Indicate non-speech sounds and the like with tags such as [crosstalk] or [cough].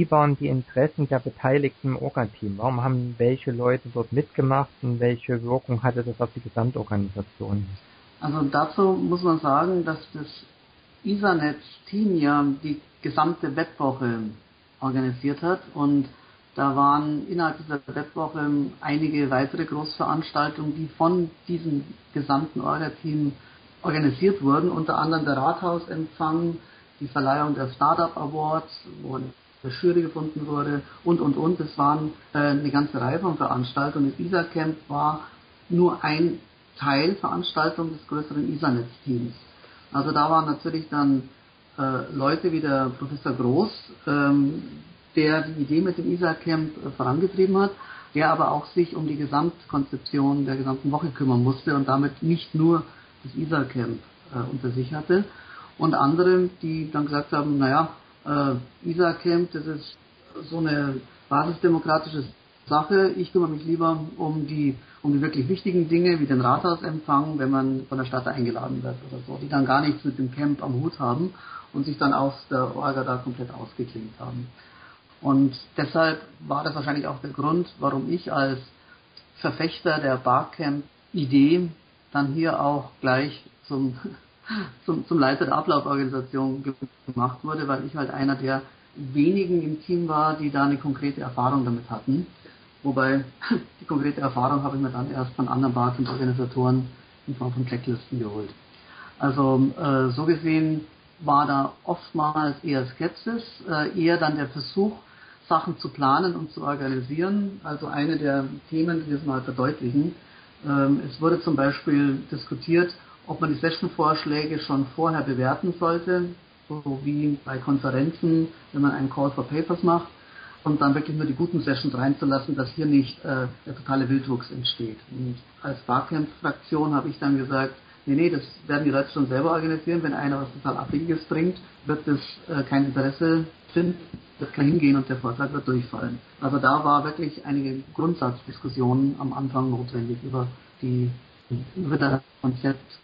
wie waren die Interessen der Beteiligten im Orga-Team? Warum haben welche Leute dort mitgemacht und welche Wirkung hatte das auf die Gesamtorganisation? Also dazu muss man sagen, dass das Isanet-Team ja die gesamte Webwoche organisiert hat und da waren innerhalb dieser Webwoche einige weitere Großveranstaltungen, die von diesem gesamten Orga-Team organisiert wurden, unter anderem der Rathausempfang, die Verleihung der Startup Awards, wo eine Jury gefunden wurde und, und, und. Es waren äh, eine ganze Reihe von Veranstaltungen. Das ISA-Camp war nur ein Teilveranstaltung des größeren ISA-Netz-Teams. Also da waren natürlich dann äh, Leute wie der Professor Groß, ähm, der die Idee mit dem ISA-Camp äh, vorangetrieben hat, der aber auch sich um die Gesamtkonzeption der gesamten Woche kümmern musste und damit nicht nur das ISA-Camp äh, unter sich hatte. Und andere, die dann gesagt haben, naja, äh, ISA-Camp, das ist so eine basisdemokratische Sache. Ich kümmere mich lieber um die, um die wirklich wichtigen Dinge, wie den Rathausempfang, wenn man von der Stadt eingeladen wird oder so, die dann gar nichts mit dem Camp am Hut haben und sich dann aus der Orga da komplett ausgeklinkt haben. Und deshalb war das wahrscheinlich auch der Grund, warum ich als Verfechter der Barcamp-Idee dann hier auch gleich zum, zum, zum Leiter der Ablauforganisation gemacht wurde, weil ich halt einer der wenigen im Team war, die da eine konkrete Erfahrung damit hatten. Wobei [laughs] die konkrete Erfahrung habe ich mir dann erst von anderen Barcamp-Organisatoren in Form von Checklisten geholt. Also äh, so gesehen war da oftmals eher Skepsis, äh, eher dann der Versuch, Sachen zu planen und zu organisieren. Also eine der Themen, die wir mal verdeutlichen. Ähm, es wurde zum Beispiel diskutiert, ob man die Session-Vorschläge schon vorher bewerten sollte, so wie bei Konferenzen, wenn man einen Call for Papers macht, und dann wirklich nur die guten Sessions reinzulassen, dass hier nicht äh, der totale Wildwuchs entsteht. Und als Barcamp-Fraktion habe ich dann gesagt, nee, nee, das werden die Leute schon selber organisieren. Wenn einer was total Abwegiges bringt, wird das äh, kein Interesse finden, das kann hingehen und der Vortrag wird durchfallen. Also da war wirklich einige Grundsatzdiskussionen am Anfang notwendig über die über das Konzept